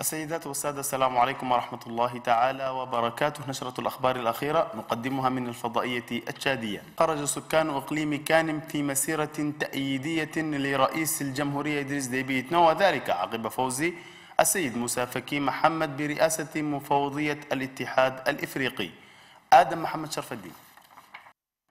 السيدات والسادة السلام عليكم ورحمة الله تعالى وبركاته. نشرة الأخبار الأخيرة نقدمها من الفضائية التشادية. خرج سكان إقليم كانم في مسيرة تأييدية لرئيس الجمهورية إدريس ديبي إتنو وذلك عقب فوز السيد موسى محمد برئاسة مفوضية الاتحاد الإفريقي. آدم محمد شرف الدين.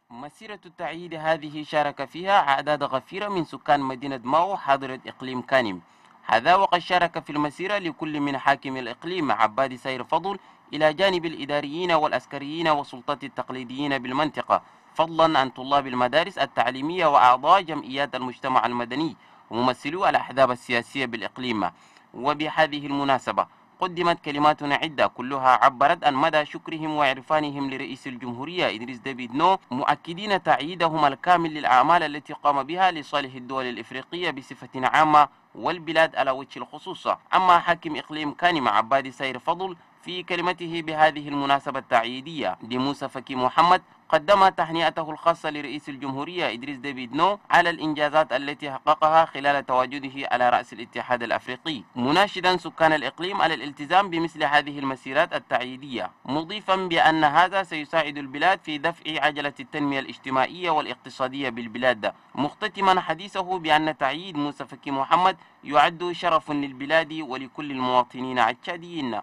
مسيرة التعييد هذه شارك فيها أعداد غفيرة من سكان مدينة ماو حاضرة إقليم كانم هذا وقد شارك في المسيرة لكل من حاكم الإقليم عباد سير فضل إلى جانب الإداريين والأسكريين والسلطات التقليديين بالمنطقة فضلا عن طلاب المدارس التعليمية وأعضاء جمعيات المجتمع المدني وممثلو الأحزاب السياسية بالإقليم. وبهذه المناسبة قدمت كلمات عدة كلها عبرت عن مدى شكرهم وعرفانهم لرئيس الجمهورية إدريس ديفيد نو مؤكدين تعييدهم الكامل للأعمال التي قام بها لصالح الدول الإفريقية بصفة عامة والبلاد على وجه الخصوص أما حاكم إقليم كانم عباد سير فضل في كلمته بهذه المناسبة التأييدية. لموسى فكي محمد قدم تهنئته الخاصة لرئيس الجمهورية إدريس ديبي إتنو على الإنجازات التي حققها خلال تواجده على رأس الاتحاد الأفريقي. مناشدا سكان الإقليم على الالتزام بمثل هذه المسيرات التأييدية مضيفا بأن هذا سيساعد البلاد في دفع عجلة التنمية الاجتماعية والاقتصادية بالبلاد. مختتما حديثه بأن تأييد موسى فكي محمد يعد شرف للبلاد ولكل المواطنين التشاديين